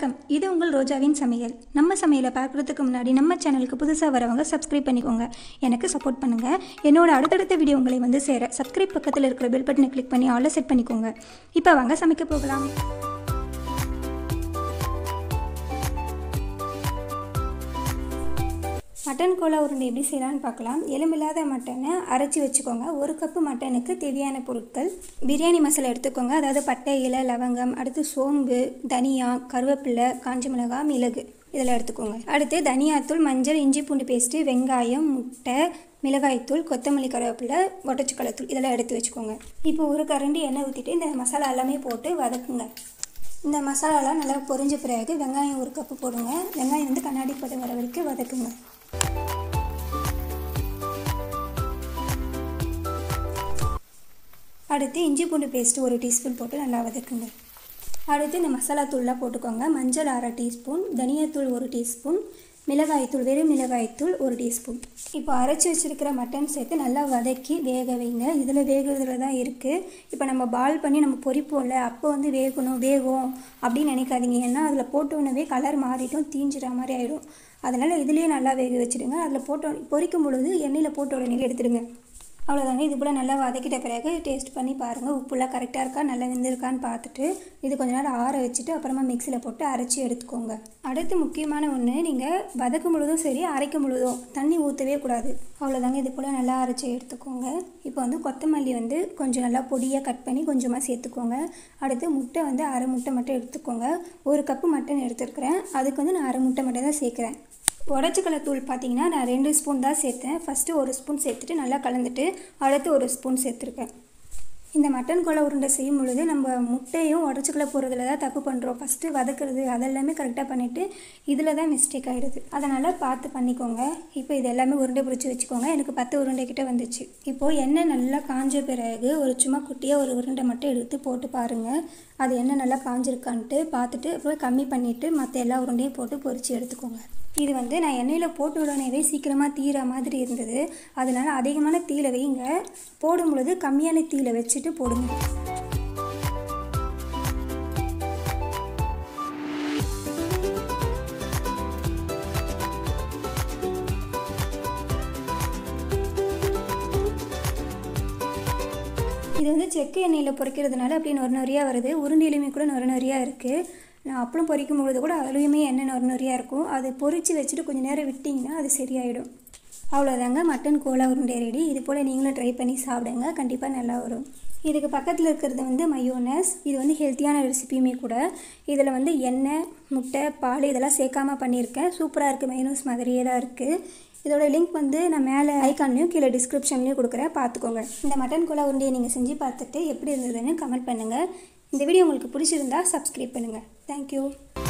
வணக்கம். இது உங்கள் ரோஜாவின் சமையல். நம்ம சமையலை பார்க்குறதுக்கு முன்னாடி நம்ம சேனலுக்கு புதுசாக வரவங்க சப்ஸ்கிரைப் பண்ணிக்கோங்க. எனக்கு சப்போர்ட் பண்ணுங்கள் என்னோட அடுத்தடுத்த வீடியோ உங்களை வந்து சேர சப்ஸ்கிரைப் பக்கத்தில் இருக்கிற பெல் பட்டனை கிளிக் பண்ணி ஆல்ல செட் பண்ணிக்கோங்க. இப்போ வாங்க சமைக்க போகலாம். மட்டன் கோலா உருண்டை எப்படி செய்யலான்னு பார்க்கலாம். எலும்பில்லாத மட்டனை அரைச்சி வச்சுக்கோங்க. ஒரு கப்பு மட்டனுக்கு தேவையான பொருட்கள் பிரியாணி மசாலா எடுத்துக்கோங்க. அதாவது பட்டை இலை லவங்கம் அடுத்து சோம்பு தனியா கருவேப்பிலை காஞ்ச மிளகாய் மிளகு இதெல்லாம் எடுத்துக்கோங்க. அடுத்து தனியாத்தூள் மஞ்சள் இஞ்சி பூண்டு பேஸ்ட்டு வெங்காயம் முட்டை மிளகாய்த்தூள் கொத்தமல்லி கருவேப்பிலை ஒட்டச்சிக்கலத்தூள் இதெல்லாம் எடுத்து வச்சுக்கோங்க. இப்போ ஒரு கரண்டி எண்ணெய் ஊற்றிட்டு இந்த மசாலா எல்லாமே போட்டு வதக்குங்க. இந்த மசாலாலாம் நல்லா பொரிஞ்ச பிறகு வெங்காயம் ஒரு கப்பு போடுங்க. வெங்காயம் வந்து கண்ணாடி பதம் வர வரைக்கும் வதக்குங்க. அடுத்து இஞ்சி பூண்டு பேஸ்ட்டு ஒரு டீஸ்பூன் போட்டு நல்லா வதக்குங்க. அடுத்து இந்த மசாலா தூள்லாம் போட்டுக்கோங்க. மஞ்சள் அரை டீஸ்பூன் தனியாத்தூள் ஒரு டீஸ்பூன் மிளகாய்த்தூள் வெறும் மிளகாய்த்தூள் ஒரு டீஸ்பூன். இப்போ அரைச்சி வச்சுருக்கிற மட்டன் சேர்த்து நல்லா வதக்கி வேக வைங்க. இதில் வேகிறதுல தான் இருக்குது இப்போ நம்ம பால் பண்ணி நம்ம பொரிப்போம்ல அப்போ வந்து வேகணும் வேகும் அப்படின்னு நினைக்காதீங்க. ஏன்னா அதில் போட்டோன்னே கலர் மாறிட்டும் தீஞ்சிற மாதிரி ஆகிடும் அதனால் இதுலேயே நல்லா வேக வச்சுடுங்க. அதில் போட்டோ பொரிக்கும் பொழுது எண்ணெயில் போட்ட உடனே எடுத்துடுங்க. அவ்வளோதாங்க இது போல் நல்லா வதக்கிட்ட பிறகு டேஸ்ட் பண்ணி பாருங்கள் உப்புலாம் கரெக்டாக இருக்கா? நல்லா வெந்திருக்கான்னு பார்த்துட்டு இது கொஞ்ச நேரம் ஆற வச்சுட்டு அப்புறமா மிக்சியில் போட்டு அரைச்சி எடுத்துக்கோங்க. அடுத்து முக்கியமான ஒன்று நீங்கள் வதக்கும் பொழுதும் சரி அரைக்கும் பொழுதும் தண்ணி ஊற்றவே கூடாது. அவ்வளோதாங்க இது போல் நல்லா அரைச்சி எடுத்துக்கோங்க. இப்போ வந்து கொத்தமல்லி வந்து கொஞ்சம் நல்லா பொடியாக கட் பண்ணி கொஞ்சமாக சேர்த்துக்கோங்க. அடுத்து முட்டை வந்து அரை முட்டை மட்டும் எடுத்துக்கோங்க. ஒரு கப்பு மட்டன் எடுத்துருக்கிறேன். அதுக்கு வந்து நான் அரை முட்டை மட்டும் தான் சேர்க்குறேன். உடச்சிக்கலை தூள் பார்த்தீங்கன்னா நான் ரெண்டு ஸ்பூன் தான் சேர்த்தேன். ஃபஸ்ட்டு ஒரு ஸ்பூன் சேர்த்துட்டு நல்லா கலந்துட்டு அடுத்து ஒரு ஸ்பூன் சேர்த்துருக்கேன். இந்த மட்டன் கொலை உருண்டை செய்யும் பொழுது நம்ம முட்டையும் உடச்சிக்கல போகிறதுல தான் தப்பு பண்ணுறோம் ஃபஸ்ட்டு வதக்குறது அதெல்லாமே கரெக்டாக பண்ணிவிட்டு இதில் தான் மிஸ்டேக் ஆகிடுது அதனால் பார்த்து பண்ணிக்கோங்க. இப்போ இது எல்லாமே உருண்டை பிடிச்சி வச்சுக்கோங்க. எனக்கு பத்து உருண்டைக்கிட்ட வந்துச்சு. இப்போது எண்ணெய் நல்லா காஞ்ச பிறகு ஒரு சும்மா குட்டியாக ஒரு உருண்டை மட்டும் எடுத்து போட்டு பாருங்கள் அது எண்ணெய் நல்லா காஞ்சிருக்கான்ட்டு பார்த்துட்டு அப்புறம் கம்மி பண்ணிவிட்டு மற்ற எல்லா உருண்டையும் போட்டு பொரித்து எடுத்துக்கோங்க. இது வந்து நான் எண்ணெயில் போட்டு உடனேவே சீக்கிரமாக தீர மாதிரி இருந்தது. அதனால் அதிகமான தீயில வைங்க. போடும் பொழுது கம்மியான தீயில வச்சுட்டு போடுங்க. இது வந்து செக்கு எண்ணெயில் பொரிக்கிறதுனால அப்படி நொறு நொறியாக வருது. உருண்டிலுமே கூட நொறு நொறியாக இருக்குது நான் அப்பளம் பொரிக்கும் பொழுது கூட அதுலேயுமே எண்ணெய் நொறு நொறியாக இருக்கும். அதை பொரித்து வச்சுட்டு கொஞ்சம் நேரம் விட்டிங்கன்னா அது சரியாயிடும். அவ்வளோதாங்க மட்டன் கோலா உருண்டை ரெடி. இது போல் நீங்களும் ட்ரை பண்ணி சாப்பிடுங்க. கண்டிப்பாக நல்லா வரும். இதுக்கு பக்கத்தில் இருக்கிறது வந்து மயோனஸ் இது வந்து ஹெல்த்தியான ரெசிபியுமே கூட. இதில் வந்து எண்ணெய் முட்டை பால் இதெல்லாம் சேர்க்காம பண்ணியிருக்கேன். சூப்பராக இருக்குது மயோனஸ் மாதிரியே தான் இருக்குது இதோட லிங்க் வந்து நான் மேலே ஐக்கான்லையும் கீழே டிஸ்கிரிப்ஷன்லையும் கொடுக்குறேன். பார்த்துக்கோங்க. இந்த மட்டன் கோலா உருண்டையை நீங்கள் செஞ்சு பார்த்துட்டு எப்படி இருந்ததுன்னு கமெண்ட் பண்ணுங்கள் இந்த வீடியோ உங்களுக்கு பிடிச்சிருந்தா சப்ஸ்கிரைப் பண்ணுங்கள் Thank you.